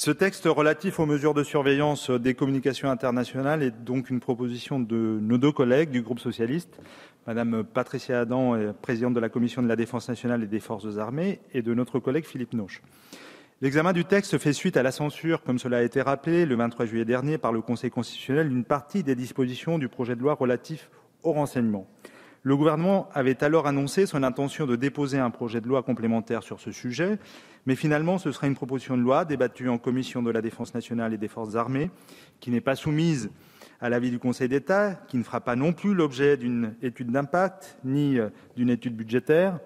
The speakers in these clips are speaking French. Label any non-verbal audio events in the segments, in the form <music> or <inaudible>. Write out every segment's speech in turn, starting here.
Ce texte relatif aux mesures de surveillance des communications internationales est donc une proposition de nos deux collègues du groupe socialiste, Madame Patricia Adam, présidente de la Commission de la Défense nationale et des Forces armées, et de notre collègue Philippe Noche. L'examen du texte fait suite à la censure, comme cela a été rappelé, le 23 juillet dernier par le Conseil constitutionnel d'une partie des dispositions du projet de loi relatif au renseignement. Le gouvernement avait alors annoncé son intention de déposer un projet de loi complémentaire sur ce sujet, mais finalement ce sera une proposition de loi débattue en commission de la défense nationale et des forces armées, qui n'est pas soumise à l'avis du Conseil d'État, qui ne fera pas non plus l'objet d'une étude d'impact ni euh, d'une étude budgétaire.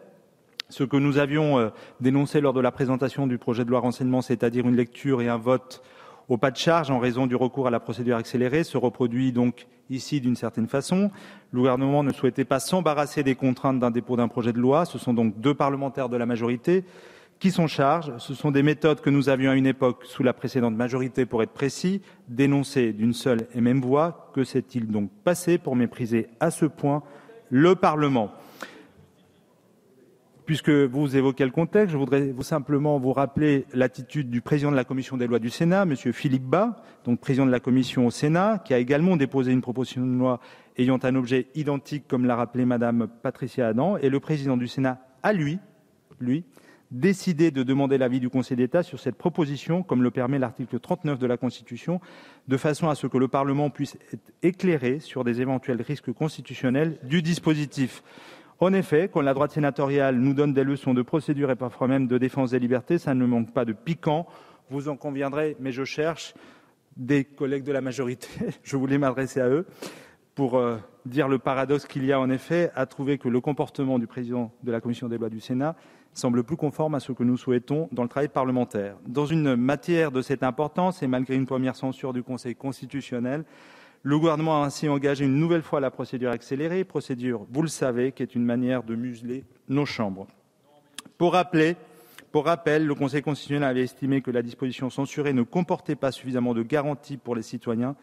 Ce que nous avions euh, dénoncé lors de la présentation du projet de loi renseignement, c'est-à-dire une lecture et un vote au pas de charge en raison du recours à la procédure accélérée se reproduit donc ici d'une certaine façon. Le gouvernement ne souhaitait pas s'embarrasser des contraintes d'un dépôt d'un projet de loi. Ce sont donc deux parlementaires de la majorité qui s'en chargent. Ce sont des méthodes que nous avions à une époque, sous la précédente majorité pour être précis, dénoncées d'une seule et même voix. Que s'est-il donc passé pour mépriser à ce point le Parlement? Puisque vous évoquez le contexte, je voudrais simplement vous rappeler l'attitude du président de la commission des lois du Sénat, M. Philippe Bas, donc président de la commission au Sénat, qui a également déposé une proposition de loi ayant un objet identique, comme l'a rappelé Mme Patricia Adam, et le président du Sénat a, lui, lui, décidé de demander l'avis du Conseil d'État sur cette proposition, comme le permet l'article 39 de la Constitution, de façon à ce que le Parlement puisse être éclairé sur des éventuels risques constitutionnels du dispositif. En effet, quand la droite sénatoriale nous donne des leçons de procédure et parfois même de défense des libertés, ça ne manque pas de piquant. Vous en conviendrez, mais je cherche des collègues de la majorité, <laughs> je voulais m'adresser à eux, pour euh, dire le paradoxe qu'il y a en effet à trouver que le comportement du président de la commission des lois du Sénat semble plus conforme à ce que nous souhaitons dans le travail parlementaire. Dans une matière de cette importance, et malgré une première censure du Conseil constitutionnel, le gouvernement a ainsi engagé une nouvelle fois la procédure accélérée, procédure, vous le savez, qui est une manière de museler nos chambres. Pour rappeler, pour rappel, le Conseil constitutionnel avait estimé que la disposition censurée ne comportait pas suffisamment de garanties pour les citoyens,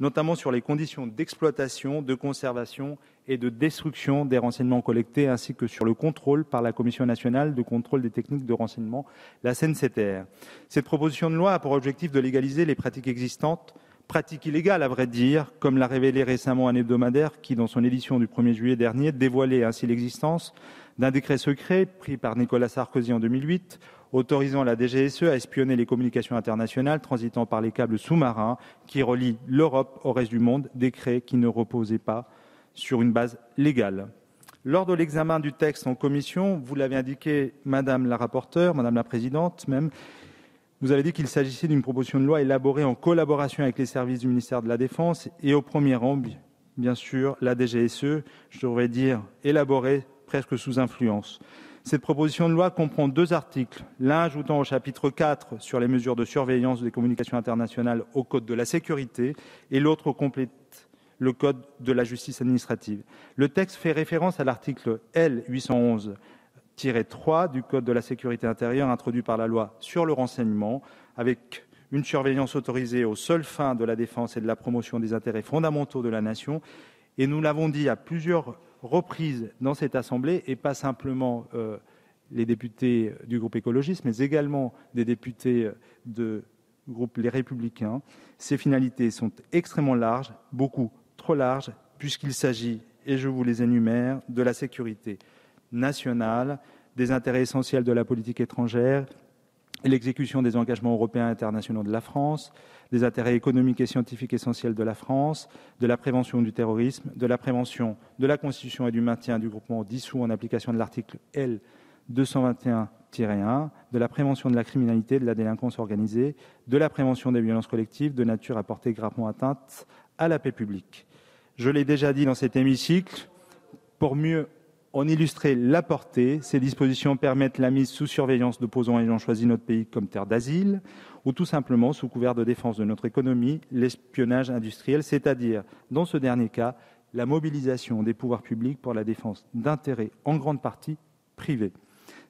notamment sur les conditions d'exploitation, de conservation et de destruction des renseignements collectés, ainsi que sur le contrôle par la Commission nationale de contrôle des techniques de renseignement, la CNCTR. Cette proposition de loi a pour objectif de légaliser les pratiques existantes pratique illégale, à vrai dire, comme l'a révélé récemment un hebdomadaire qui, dans son édition du 1er juillet dernier, dévoilait ainsi l'existence d'un décret secret pris par Nicolas Sarkozy en 2008, autorisant la DGSE à espionner les communications internationales transitant par les câbles sous-marins qui relient l'Europe au reste du monde, décret qui ne reposait pas sur une base légale. Lors de l'examen du texte en commission, vous l'avez indiqué, Madame la rapporteure, Madame la Présidente même, vous avez dit qu'il s'agissait d'une proposition de loi élaborée en collaboration avec les services du ministère de la Défense et au premier rang, bien sûr, la DGSE, je devrais dire élaborée presque sous influence. Cette proposition de loi comprend deux articles, l'un ajoutant au chapitre 4 sur les mesures de surveillance des communications internationales au Code de la sécurité et l'autre complète le Code de la justice administrative. Le texte fait référence à l'article L 811 3 du Code de la sécurité intérieure introduit par la loi sur le renseignement, avec une surveillance autorisée aux seules fins de la défense et de la promotion des intérêts fondamentaux de la nation. Et nous l'avons dit à plusieurs reprises dans cette Assemblée, et pas simplement euh, les députés du groupe écologiste, mais également des députés du groupe Les Républicains, ces finalités sont extrêmement larges, beaucoup trop larges, puisqu'il s'agit, et je vous les énumère, de la sécurité nationale, des intérêts essentiels de la politique étrangère, l'exécution des engagements européens et internationaux de la France, des intérêts économiques et scientifiques essentiels de la France, de la prévention du terrorisme, de la prévention de la constitution et du maintien du groupement dissous en application de l'article L 221-1, de la prévention de la criminalité, de la délinquance organisée, de la prévention des violences collectives de nature à porter gravement atteinte à la paix publique. Je l'ai déjà dit dans cet hémicycle, pour mieux en illustrer la portée, ces dispositions permettent la mise sous surveillance d'opposants ayant choisi notre pays comme terre d'asile, ou tout simplement, sous couvert de défense de notre économie, l'espionnage industriel, c'est-à-dire, dans ce dernier cas, la mobilisation des pouvoirs publics pour la défense d'intérêts en grande partie privés.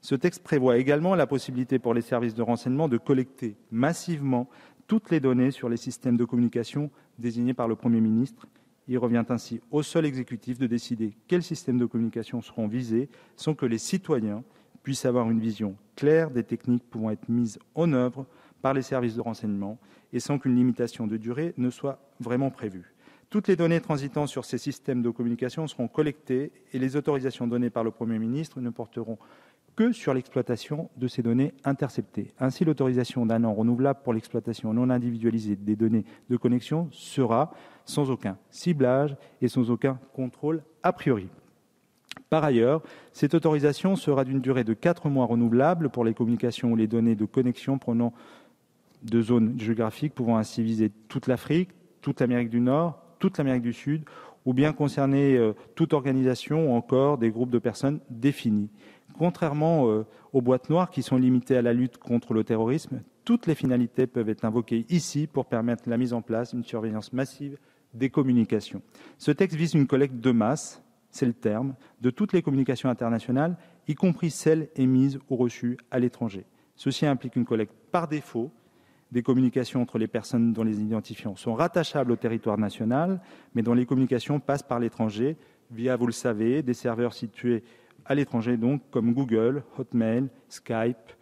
Ce texte prévoit également la possibilité pour les services de renseignement de collecter massivement toutes les données sur les systèmes de communication désignés par le Premier ministre il revient ainsi au seul exécutif de décider quels systèmes de communication seront visés sans que les citoyens puissent avoir une vision claire des techniques pouvant être mises en œuvre par les services de renseignement et sans qu'une limitation de durée ne soit vraiment prévue. Toutes les données transitant sur ces systèmes de communication seront collectées et les autorisations données par le Premier ministre ne porteront que sur l'exploitation de ces données interceptées. Ainsi, l'autorisation d'un an renouvelable pour l'exploitation non individualisée des données de connexion sera sans aucun ciblage et sans aucun contrôle a priori. Par ailleurs, cette autorisation sera d'une durée de quatre mois renouvelable pour les communications ou les données de connexion prenant de zones géographiques pouvant ainsi viser toute l'Afrique, toute l'Amérique du Nord, toute l'Amérique du Sud, ou bien concerner euh, toute organisation ou encore des groupes de personnes définis. Contrairement euh, aux boîtes noires qui sont limitées à la lutte contre le terrorisme, toutes les finalités peuvent être invoquées ici pour permettre la mise en place d'une surveillance massive des communications. Ce texte vise une collecte de masse, c'est le terme, de toutes les communications internationales, y compris celles émises ou reçues à l'étranger. Ceci implique une collecte par défaut des communications entre les personnes dont les identifiants sont rattachables au territoire national, mais dont les communications passent par l'étranger via, vous le savez, des serveurs situés à l'étranger, donc comme Google, Hotmail, Skype,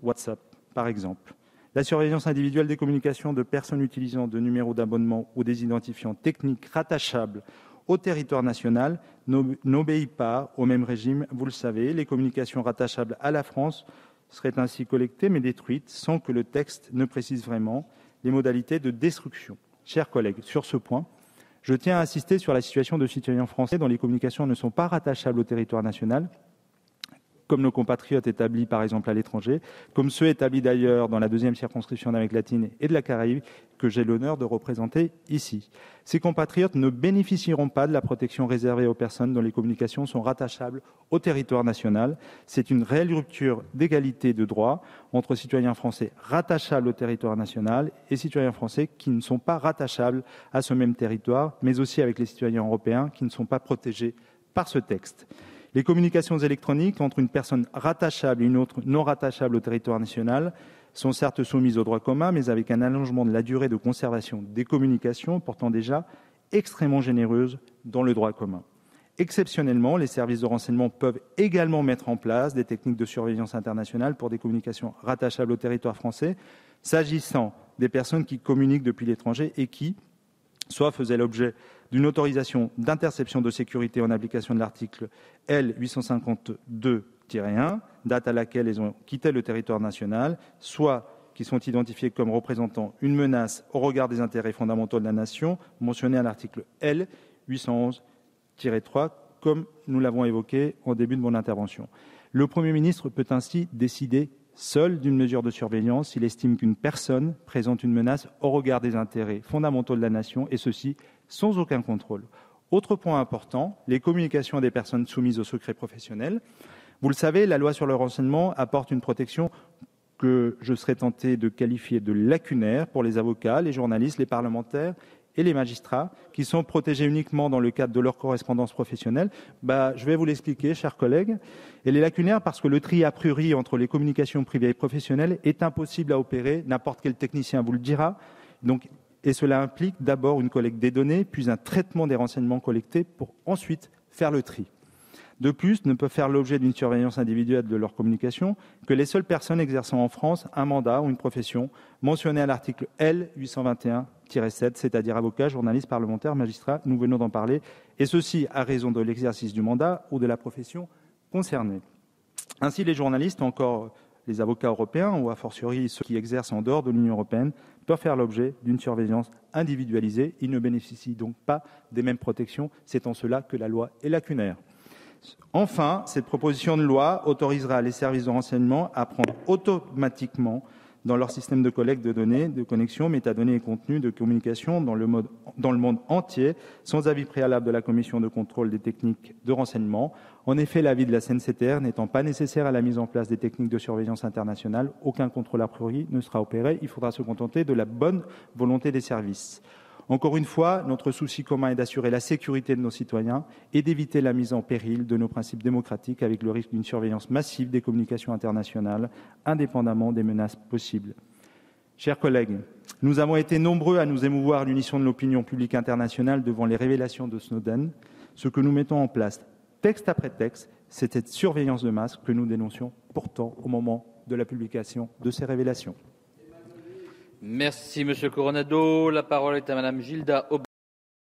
WhatsApp, par exemple. La surveillance individuelle des communications de personnes utilisant de numéros d'abonnement ou des identifiants techniques rattachables au territoire national n'obéit pas au même régime, vous le savez. Les communications rattachables à la France seraient ainsi collectées mais détruites sans que le texte ne précise vraiment les modalités de destruction. Chers collègues, sur ce point, je tiens à insister sur la situation de citoyens français dont les communications ne sont pas rattachables au territoire national comme nos compatriotes établis par exemple à l'étranger, comme ceux établis d'ailleurs dans la deuxième circonscription d'Amérique latine et de la Caraïbe que j'ai l'honneur de représenter ici. Ces compatriotes ne bénéficieront pas de la protection réservée aux personnes dont les communications sont rattachables au territoire national. C'est une réelle rupture d'égalité de droit entre citoyens français rattachables au territoire national et citoyens français qui ne sont pas rattachables à ce même territoire, mais aussi avec les citoyens européens qui ne sont pas protégés par ce texte. Les communications électroniques entre une personne rattachable et une autre non rattachable au territoire national sont certes soumises au droit commun, mais avec un allongement de la durée de conservation des communications portant déjà extrêmement généreuse dans le droit commun. Exceptionnellement, les services de renseignement peuvent également mettre en place des techniques de surveillance internationale pour des communications rattachables au territoire français, s'agissant des personnes qui communiquent depuis l'étranger et qui, soit faisaient l'objet d'une autorisation d'interception de sécurité en application de l'article L 852-1, date à laquelle elles ont quitté le territoire national, soit qui sont identifiés comme représentant une menace au regard des intérêts fondamentaux de la nation, mentionné à l'article L 811-3, comme nous l'avons évoqué au début de mon intervention. Le Premier ministre peut ainsi décider seul d'une mesure de surveillance s'il estime qu'une personne présente une menace au regard des intérêts fondamentaux de la nation, et ceci sans aucun contrôle. Autre point important, les communications des personnes soumises au secret professionnel. Vous le savez, la loi sur le renseignement apporte une protection que je serais tenté de qualifier de lacunaire pour les avocats, les journalistes, les parlementaires et les magistrats, qui sont protégés uniquement dans le cadre de leur correspondance professionnelle. Bah, je vais vous l'expliquer, chers collègues. Elle est lacunaire parce que le tri a priori entre les communications privées et professionnelles est impossible à opérer. N'importe quel technicien vous le dira. Donc, et cela implique d'abord une collecte des données, puis un traitement des renseignements collectés pour ensuite faire le tri. De plus, ne peuvent faire l'objet d'une surveillance individuelle de leur communication que les seules personnes exerçant en France un mandat ou une profession mentionnée à l'article L 821-7, c'est-à-dire avocat, journaliste, parlementaire, magistrat, nous venons d'en parler, et ceci à raison de l'exercice du mandat ou de la profession concernée. Ainsi, les journalistes, encore les avocats européens ou a fortiori ceux qui exercent en dehors de l'Union européenne, doivent faire l'objet d'une surveillance individualisée. Ils ne bénéficient donc pas des mêmes protections. C'est en cela que la loi est lacunaire. Enfin, cette proposition de loi autorisera les services de renseignement à prendre automatiquement dans leur système de collecte de données, de connexion, métadonnées et contenus de communication dans le, dans le monde entier, sans avis préalable de la Commission de contrôle des techniques de renseignement. En effet, l'avis de la CNCTR n'étant pas nécessaire à la mise en place des techniques de surveillance internationale, aucun contrôle a priori ne sera opéré. Il faudra se contenter de la bonne volonté des services. Encore une fois, notre souci commun est d'assurer la sécurité de nos citoyens et d'éviter la mise en péril de nos principes démocratiques avec le risque d'une surveillance massive des communications internationales, indépendamment des menaces possibles. Chers collègues, nous avons été nombreux à nous émouvoir l'unition de l'opinion publique internationale devant les révélations de Snowden. Ce que nous mettons en place, texte après texte, c'est cette surveillance de masse que nous dénoncions pourtant au moment de la publication de ces révélations. Merci, Monsieur Coronado. La parole est à Madame Gilda